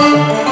Música